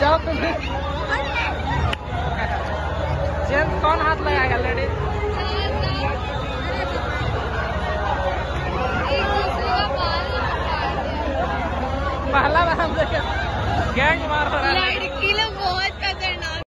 जाओ तो तुम जेंट्स कौन हाथ लगाएगा लेडीज़ पहला बार हम देखे। गैंग मार रहा है।